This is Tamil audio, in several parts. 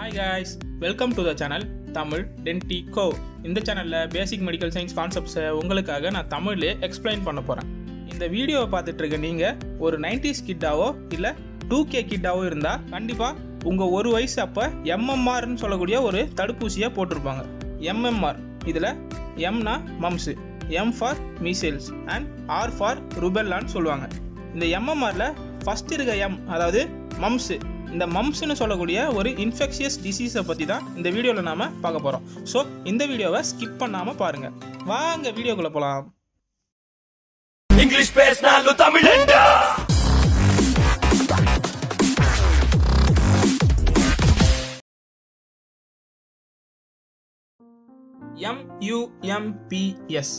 Hi guys welcome to the channel Tamil டென்டி கோ இந்த சேனலில் பேசிக் மெடிக்கல் சயின்ஸ் கான்செப்ட்ஸை உங்களுக்காக நான் தமிழ்லேயே எக்ஸ்பிளைன் பண்ண போகிறேன் இந்த வீடியோவை பார்த்துட்டு இருக்க நீங்கள் ஒரு நைன்டிஸ் கிட்டாவோ இல்லை டூ கே கிட்டாவோ இருந்தால் கண்டிப்பாக உங்கள் ஒரு வயசு அப்போ எம்எம்ஆர்னு சொல்லக்கூடிய ஒரு தடுப்பூசியை போட்டிருப்பாங்க. எம்எம்ஆர் இதில் எம்னா mumps M for measles and R for ருபெல்லான்னு சொல்லுவாங்க. இந்த எம்எம்ஆரில் ஃபஸ்ட் இருக்க எம் அதாவது மம்ஸு இந்த மம்ஸ்னு சொல்லக்கூடிய ஒரு இன்ஃபெக்ஷியஸ் டிசீஸை பற்றி தான் இந்த வீடியோவில் நாம் பார்க்க போகிறோம் ஸோ இந்த வீடியோவை ஸ்கிப் பண்ணாமல் பாருங்கள் வாங்க வீடியோக்குள்ளே போகலாம் இங்கிலீஷ் பேசினாலும் தமிழண்டா எம்யூஎம்பிஎஸ்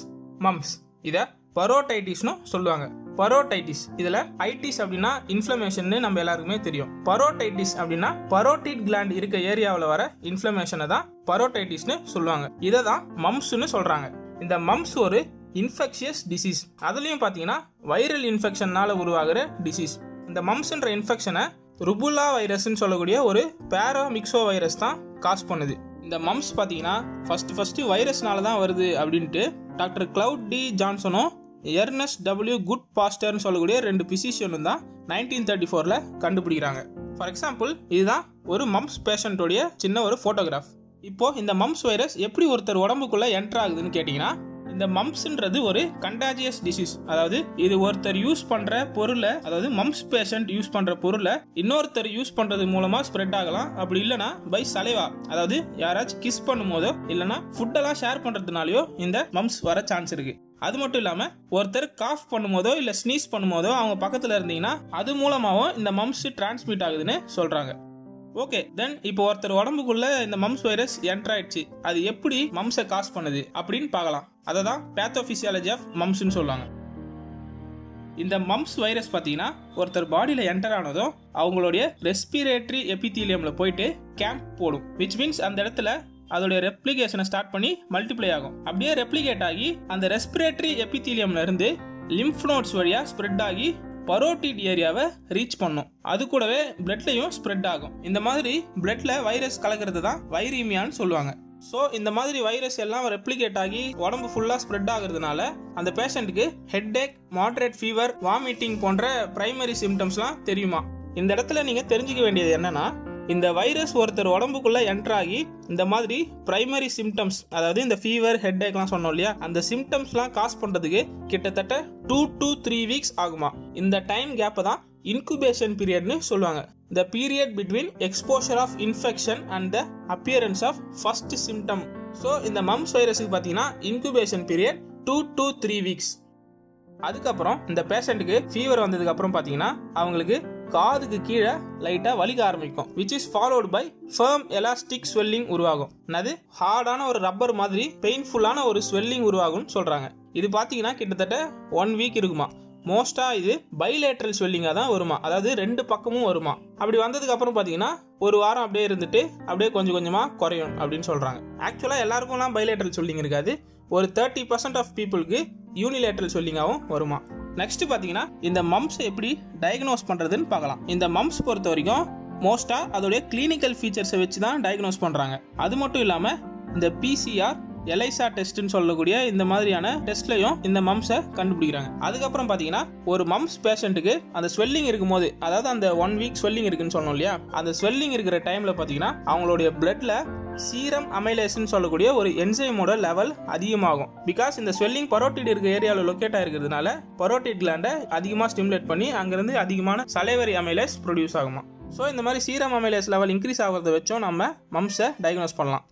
மம்ஸ் இதை பரோடைட்டிஸ்னு சொல்லுவாங்க. பரோடைட்டிஸ். இதில் ஐட்டிஸ் அப்படின்னா இன்ஃப்ளமேஷன் நம்ம எல்லாருக்குமே தெரியும். பரோடைட்டிஸ் அப்படின்னா பரோட்டிட் கிளாண்ட் இருக்க ஏரியாவில் வர இன்ஃப்ளமேஷனை தான் பரோடைட்டிஸ்னு சொல்லுவாங்க. இதை தான் மம்ஸ்னு சொல்கிறாங்க இந்த மம்ஸ் ஒரு இன்ஃபெக்ஷியஸ் டிசீஸ் அதுலேயும் பார்த்தீங்கன்னா வைரல் இன்ஃபெக்ஷன்னால உருவாகிற டிசீஸ் இந்த மம்ஸ்ன்ற இன்ஃபெக்ஷனை ருபுலா வைரஸ்ன்னு சொல்லக்கூடிய ஒரு பேரோ மிக்சோ வைரஸ் தான் காஸ் பண்ணுது. இந்த மம்ஸ் பார்த்தீங்கன்னா ஃபஸ்ட்டு ஃபஸ்ட்டு வைரஸ்னால தான் வருது அப்படின்ட்டு டாக்டர் கிளவுட் டி ஜான்சனும் எர்னஸ் டபிள்யூ குட் பாஸ்டர்னு சொல்லக்கூடிய ரெண்டு பிசிஷியனும் தான் நைன்டீன் தேர்ட்டி ஃபோரில் கண்டுபிடிக்கிறாங்க. ஃபார் எக்ஸாம்பிள் இதுதான் ஒரு மம்ஸ் பேஷண்ட்டோடைய சின்ன ஒரு ஃபோட்டோகிராஃப் இப்போ இந்த மம்ஸ் வைரஸ் எப்படி ஒருத்தர் உடம்புக்குள்ளே என்டர் ஆகுதுன்னு கேட்டிங்கன்னா இந்த மம்ஸ்ன்றது ஒரு கண்டாஜியஸ் டிசீஸ் அதாவது இது ஒருத்தர் யூஸ் பண்ற பொருளை அதாவது மம்ஸ் பேஷண்ட் யூஸ் பண்ற பொருளை இன்னொருத்தர் யூஸ் பண்றது மூலமா ஸ்ப்ரெட் ஆகலாம். அப்படி இல்லைனா பை சலைவா அதாவது யாராச்சும் கிஸ் பண்ணும்போதோ இல்லைனா ஃபுட்டெல்லாம் ஷேர் பண்றதுனாலயோ இந்த மம்ஸ் வர சான்ஸ் இருக்கு. அது மட்டும் இல்லாமல் ஒருத்தர் காஃப் பண்ணும்போதோ இல்லை ஸ்னீஸ் பண்ணும்போதோ அவங்க பக்கத்தில் இருந்தீங்கன்னா அது மூலமாகவும் இந்த மம்ஸ் டிரான்ஸ்மிட் ஆகுதுன்னு சொல்கிறாங்க ஓகே தென் இப்போ ஒருத்தர் உடம்புக்குள்ள இந்த மம்ஸ் வைரஸ் என்டர் ஆயிடுச்சு. அது எப்படி மம்ஸை காஸ் பண்ணுது அப்படின்னு பார்க்கலாம். அதை தான் பேத்தோஃபிசியாலஜி ஆஃப் மம்ஸ்ன்னு சொல்லுவாங்க. இந்த மம்ஸ் வைரஸ் பார்த்தீங்கன்னா ஒருத்தர் பாடியில் என்டர் ஆனதும் அவங்களுடைய ரெஸ்பிரேட்டரி எபித்தீலியமில் போயிட்டு கேம்ப் போடும். விச் மீன்ஸ் அந்த இடத்துல அதோடைய ரெப்ளிகேஷனை ஸ்டார்ட் பண்ணி மல்டிப்ளை ஆகும். அப்படியே ரெப்ளிகேட் ஆகி அந்த ரெஸ்பிரேட்டரி எபித்தீலியம்ல இருந்து லிம்ஃப் நோட்ஸ் வழியாக ஸ்ப்ரெட் ஆகி பரோட்டிட் ஏரியாவை ரீச் பண்ணும். அது கூடவே பிளட்லையும் ஸ்ப்ரெட் ஆகும். இந்த மாதிரி பிளட்ல வைரஸ் கலக்கிறது தான் வைரீமியான்னு சொல்லுவாங்க. ஸோ இந்த மாதிரி வைரஸ் எல்லாம் ரெப்ளிகேட் ஆகி உடம்பு ஃபுல்லாக ஸ்ப்ரெட் ஆகுறதுனால அந்த பேஷண்ட்டுக்கு headache moderate fever vomiting போன்ற பிரைமரி சிம்டம்ஸ்லாம் தெரியுமா? இந்த இடத்துல நீங்கள் தெரிஞ்சுக்க வேண்டியது என்னன்னா இந்த வைரஸ் ஒருத்தர் உடம்புக்குள்ளே என்ட்ராகி இந்த மாதிரி பிரைமரி சிம்டம்ஸ் அதாவது இந்த ஃபீவர் ஹெட் ஏக்லாம் சொன்னோம் இல்லையா? அந்த சிம்டம்ஸ்லாம் காஸ் பண்ணுறதுக்கு கிட்டத்தட்ட டூ டு த்ரீ வீக்ஸ் ஆகுமா? இந்த டைம் கேப்பை தான் இன்குபேஷன் பீரியட்னு சொல்லுவாங்க. The period between exposure of infection and the appearance of first symptom so இந்த மம்ஸ் வைரஸுக்கு பார்த்தீங்கன்னா incubation period two to three weeks அதுக்கப்புறம் இந்த பேஷண்ட்டுக்கு ஃபீவர் வந்ததுக்கு அப்புறம் பார்த்தீங்கன்னா அவங்களுக்கு காதுக்கு கீழே லைட்டாக வலிக்க ஆரம்பிக்கும் which is followed by firm elastic swelling உருவாகும். அது ஹார்டான ஒரு ரப்பர் மாதிரி பெயின்ஃபுல்லான ஒரு ஸ்வெல்லிங் உருவாகும்னு சொல்கிறாங்க இது பார்த்தீங்கன்னா கிட்டத்தட்ட ஒன் வீக் இருக்குமா? மோஸ்ட்டாக இது பைலேட்ரல் ஸ்வெல்லிங்காக தான் வருமா? அதாவது ரெண்டு பக்கமும் வருமா? அப்படி வந்ததுக்கு அப்புறம் பார்த்தீங்கன்னா ஒரு வாரம் அப்படியே இருந்துட்டு அப்படியே கொஞ்சம் கொஞ்சமாக குறையும் அப்படின்னு சொல்கிறாங்க ஆக்சுவலாக எல்லாருக்கும்லாம் பைலேட்ரல் ஸ்வெல்லிங் இருக்காது. ஒரு தேர்ட்டி பர்சன்ட் ஆஃப் பீப்புளுக்கு யூனிலேட்ரல் ஸ்வெல்லிங்காகவும் வருமா? நெக்ஸ்ட் பார்த்தீங்கன்னா இந்த மம்ஸ் எப்படி டயக்னோஸ் பண்ணுறதுன்னு பார்க்கலாம். இந்த மம்ஸ் பொறுத்த வரைக்கும் மோஸ்ட்டாக அதோடைய கிளினிக்கல் ஃபீச்சர்ஸை வச்சு தான் டயக்னோஸ் பண்ணுறாங்க அது மட்டும் இல்லாமல் இந்த பிசிஆர் எலைசா டெஸ்ட்னு சொல்லக்கூடிய இந்த மாதிரியான டெஸ்ட்லையும் இந்த மம்ஸை கண்டுபிடிக்கிறாங்க. அதுக்கப்புறம் பார்த்தீங்கன்னா ஒரு மம்ஸ் பேஷண்ட்டுக்கு அந்த ஸ்வெல்லிங் இருக்கும்போது அதாவது அந்த ஒன் வீக் ஸ்வெல்லிங் இருக்குன்னு சொன்னோம் இல்லையா? அந்த ஸ்வெல்லிங் இருக்கிற டைமில் பார்த்தீங்கன்னா அவங்களுடைய பிளட்டில் சீரம் அமைலேஸ்னு சொல்லக்கூடிய ஒரு என்சைமோட லெவல் அதிகமாகும். பிகாஸ் இந்த ஸ்வெல்லிங் பரோட்டிட் இருக்க ஏரியாவில் லொக்கேட் ஆகிருக்கிறதுனால பரோட்டிட் கிளாண்டை அதிகமாக ஸ்டிமுலேட் பண்ணி அங்கேருந்து அதிகமான சலைவரி அமைலேஸ் ப்ரொடியூஸ் ஆகுமா ஸோ இந்த மாதிரி சீரம் அமைலேஸ் லெவல் இன்க்ரீஸ் ஆகிறத வச்சும் நம்ம மம்ஸை டயக்னோஸ் பண்ணலாம்.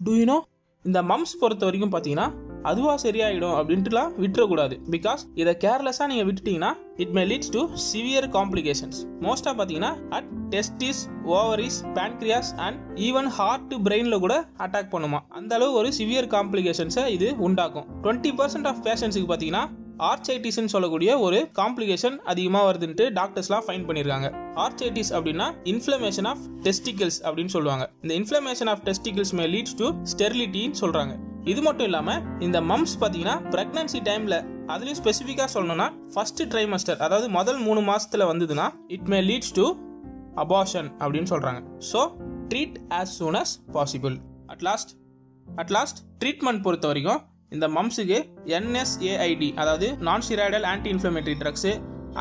டூ யூனோ இந்த மம்ஸ் பொறுத்த வரைக்கும் பார்த்தீங்கன்னா அதுவாக சரியாயிடும் அப்படின்ட்டுலாம் விட்டுறக்கூடாது. பிகாஸ் இதை கேர்லெஸ்ஸாக நீங்கள் விட்டுட்டீங்கன்னா it may leads to severe complications மோஸ்ட்டாக பார்த்தீங்கன்னா at testes ovaries pancreas and even heart பிரெயினில் கூட அட்டாக் பண்ணுமா. அந்த அளவு ஒரு சிவியர் காம்ப்ளிகேஷன்ஸை இது உண்டாக்கும். டுவெண்ட்டி பர்சன்ட் ஆஃப் பேஷன்ஸுக்கு பார்த்தீங்கன்னா ஆர்ச்சைட்டிஸ்னு சொல்லக்கூடிய ஒரு காம்ப்ளிகேஷன் அதிகமாக வருதுன்ட்டு டாக்டர்ஸ்லாம் ஃபைன் பண்ணியிருக்காங்க ஆர்ச்சைட்டிஸ் அப்படின்னா இன்ஃப்ளமேஷன் ஆஃப் டெஸ்டிகல்ஸ் அப்படின்னு சொல்லுவாங்க. இந்த inflammation of testicles may leads to ஸ்டெரிலிட்டின்னு சொல்கிறாங்க இது மட்டும் இல்லாமல் இந்த மம்ஸ் பார்த்தீங்கன்னா ப்ரெக்னன்சி டைமில் அதுலேயும் ஸ்பெசிஃபிக்காக சொல்லணும்னா ஃபர்ஸ்ட் ட்ரைமஸ்டர் அதாவது முதல் மூணு மாதத்தில் வந்ததுன்னா it may leads to abortion அப்படின்னு சொல்கிறாங்க so treat as soon as possible at last at last treatment பொறுத்த வரைக்கும் இந்த மம்ஸுக்கு என்எஸ்ஏஐடி அதாவது non steroidal anti inflammatory drugs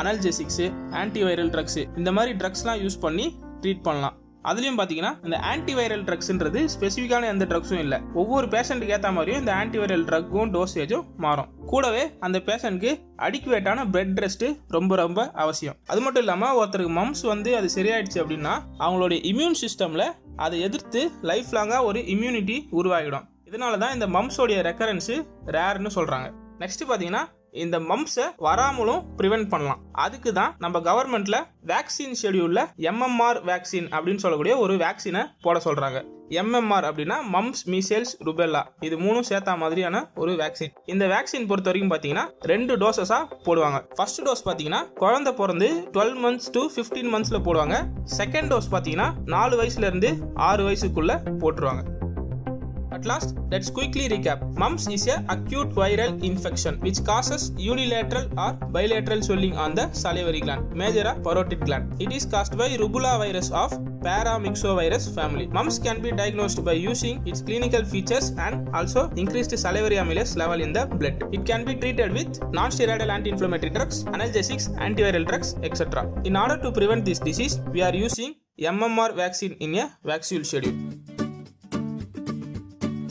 analgesics antiviral drugs இந்த மாதிரி ட்ரக்ஸ்லாம் யூஸ் பண்ணி ட்ரீட் பண்ணலாம். அதுலேயும் பார்த்தீங்கன்னா இந்த ஆன்டிவைரல் ட்ரக்ஸ்ன்றது ஸ்பெசிஃபிக்கான எந்த ட்ரக்ஸும் இல்லை. ஒவ்வொரு பேஷண்ட்டுக்கு ஏற்ற மாதிரியும் இந்த ஆன்டிவைரல் ட்ரக்கும் டோசேஜும் மாறும். கூடவே அந்த பேஷண்ட்க்கு அடிக்குவேட்டான பெட் ரெஸ்ட்டு ரொம்ப ரொம்ப அவசியம். அது மட்டும் இல்லாமல் ஒருத்தருக்கு மம்ஸ் வந்து அது சரியாயிடுச்சு அப்படின்னா அவங்களுடைய இம்யூன் சிஸ்டமில் அதை எதிர்த்து லைஃப் லாங்காக ஒரு இம்யூனிட்டி உருவாகிடும். இதனால தான் இந்த மம்ஸோடைய ரெக்கரன்ஸு ரேர்னு சொல்கிறாங்க நெக்ஸ்ட் பார்த்தீங்கன்னா இந்த மம்ஸை வராமலும் ப்ரிவென்ட் பண்ணலாம். அதுக்கு தான் நம்ம கவர்மெண்ட்ல வேக்சின் ஷெடியூல்ல எம்எம்ஆர் வேக்சின் அப்படின்னு சொல்லக்கூடிய ஒரு வேக்சினை போட சொல்றாங்க. எம்எம்ஆர் அப்படின்னா மம்ஸ் மீசெல்ஸ் ருபெல்லா இது மூணும் சேர்த்தா மாதிரியான ஒரு வேக்சின் இந்த வேக்சின் பொறுத்த வரைக்கும் பார்த்தீங்கன்னா ரெண்டு டோசஸா போடுவாங்க. ஃபர்ஸ்ட் டோஸ் பார்த்தீங்கன்னா குழந்தை பிறந்து டுவெல் மந்த்ஸ் டு ஃபிஃப்டீன் மந்த்ஸ்ல போடுவாங்க. செகண்ட் டோஸ் பார்த்தீங்கன்னா நாலு வயசுல இருந்து ஆறு வயசுக்குள்ள போட்டுருவாங்க. At last, let's quickly recap. Mumps is a acute viral infection which causes unilateral or bilateral swelling on the salivary gland, major parotid gland. It is caused by rubella virus of paramyxovirus family. Mumps can be diagnosed by using its clinical features and also increased salivary amylase level in the blood. It can be treated with non-steroidal anti-inflammatory drugs, analgesics, antiviral drugs, etc. In order to prevent this disease, we are using MMR vaccine in a vaccine schedule.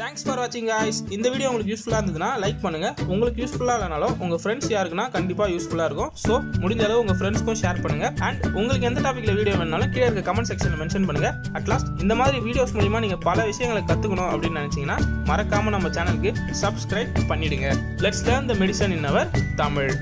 Thanks for வாட்சிங் காய்ஸ் இந்த வீடியோ உங்களுக்கு யூஸ்ஃபுல்லாக இருந்ததுன்னா லைக் பண்ணுங்க. உங்களுக்கு யூஸ்ஃபுல்லாக இல்லைனாலும் உங்கள் ஃப்ரெண்ட்ஸ் யாருக்குன்னா கண்டிப்பாக யூஸ்ஃபுல்லாக இருக்கும். ஸோ முடிஞ்ச அளவு உங்கள் ஃப்ரெண்ட்ஸ்க்கும் ஷேர் பண்ணுங்க. அண்ட் உங்களுக்கு எந்த டாப்பிக்கில் வீடியோ வேணாலும் கீழே இருக்க கமெண்ட் செக்ஷனில் மென்ஷன் பண்ணுங்க. அட்லாஸ்ட் இந்த மாதிரி வீடியோஸ் மூலிமா நீங்கள் பல விஷயங்களை கற்றுக்கணும் அப்படின்னு நினச்சிங்கன்னா மறக்காமல் நம்ம சேனலுக்கு சப்ஸ்கிரைப் பண்ணிடுங்க. Let's learn the medicine in our Tamil